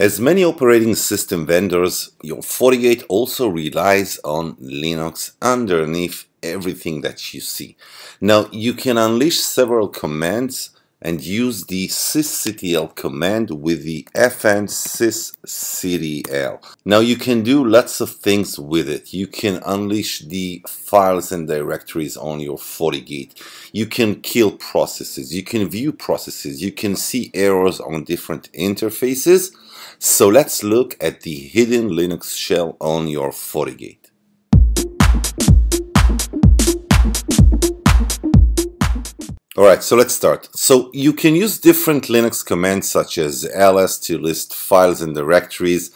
As many operating system vendors, your FortiGate also relies on Linux underneath everything that you see. Now, you can unleash several commands and use the sysctl command with the fn sysctl. Now you can do lots of things with it. You can unleash the files and directories on your FortiGate. You can kill processes. You can view processes. You can see errors on different interfaces. So let's look at the hidden Linux shell on your FortiGate. Alright, so let's start. So you can use different Linux commands such as ls to list files and directories,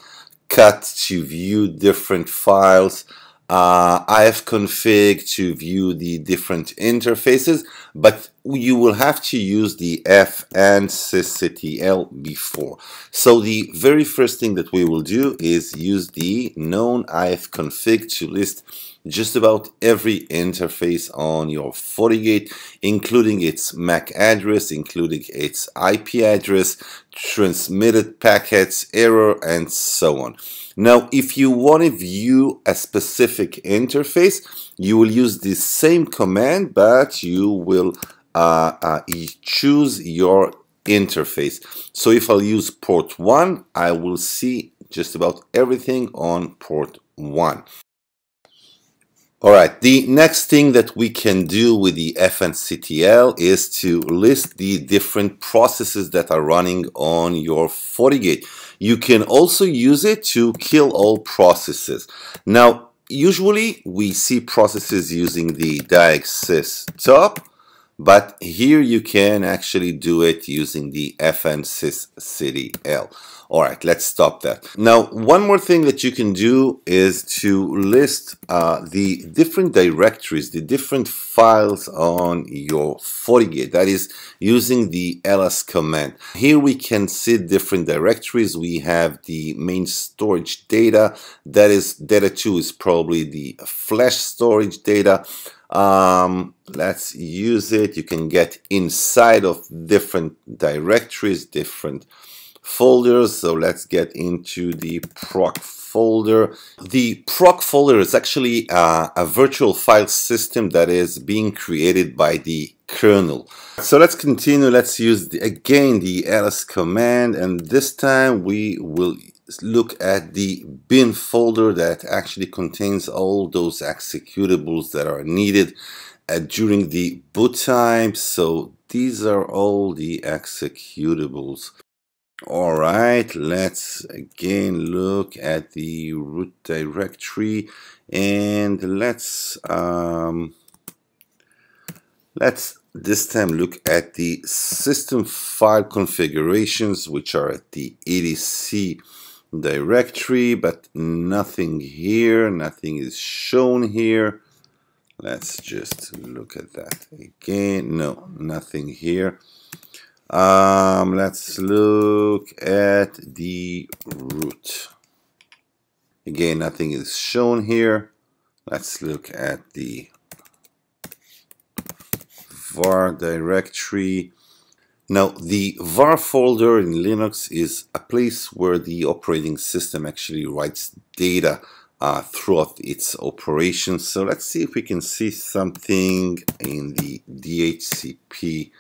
cat to view different files, uh, ifconfig to view the different interfaces, but you will have to use the fn sysctl before. So the very first thing that we will do is use the known ifconfig to list just about every interface on your FortiGate, including its MAC address, including its IP address, transmitted packets, error, and so on. Now, if you want to view a specific interface, you will use the same command, but you will uh, uh, choose your interface. So if I'll use port 1, I will see just about everything on port 1. Alright, the next thing that we can do with the FNCTL is to list the different processes that are running on your FortiGate. You can also use it to kill all processes. Now, usually we see processes using the diag sys top, but here you can actually do it using the FNsysctl. Alright, let's stop that. Now, one more thing that you can do is to list uh, the different directories, the different files on your FortiGate, that is using the ls command. Here we can see different directories. We have the main storage data, that is data 2 is probably the flash storage data. Um, let's use it. You can get inside of different directories, different folders. So let's get into the proc folder. The proc folder is actually uh, a virtual file system that is being created by the kernel. So let's continue. Let's use the, again the ls command and this time we will look at the bin folder that actually contains all those executables that are needed uh, during the boot time. So these are all the executables. All right, let's again look at the root directory and let's um, let's this time look at the system file configurations which are at the etc directory but nothing here nothing is shown here let's just look at that again no nothing here um, let's look at the root. Again, nothing is shown here. Let's look at the var directory. Now, the var folder in Linux is a place where the operating system actually writes data uh, throughout its operations. So let's see if we can see something in the DHCP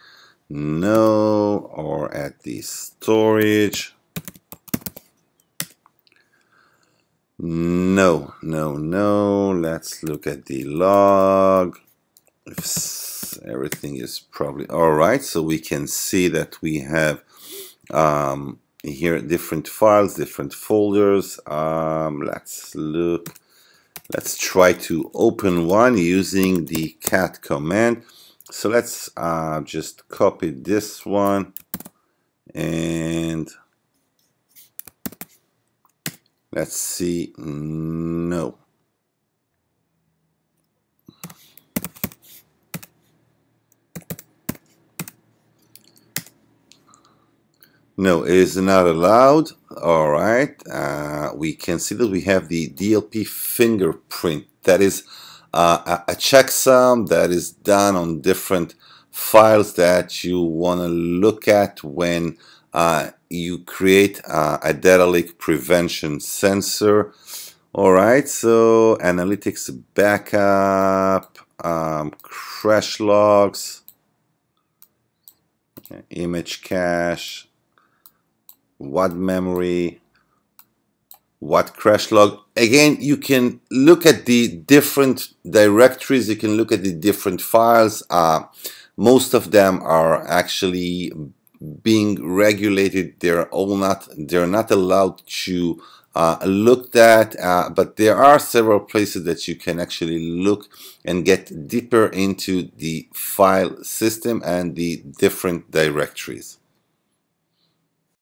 no or at the storage. No no no. Let's look at the log. If everything is probably all right. So we can see that we have um, here different files different folders. Um, let's look. Let's try to open one using the cat command. So let's uh, just copy this one and let's see. No no it is not allowed. All right. Uh, we can see that we have the DLP fingerprint. That is uh, a checksum that is done on different files that you want to look at when uh, you create uh, a data leak prevention sensor. All right, so analytics backup, um, crash logs, image cache, what memory, what crash log. Again, you can look at the different directories, you can look at the different files. Uh, most of them are actually being regulated. They're all not, they're not allowed to uh, at, uh, but there are several places that you can actually look and get deeper into the file system and the different directories.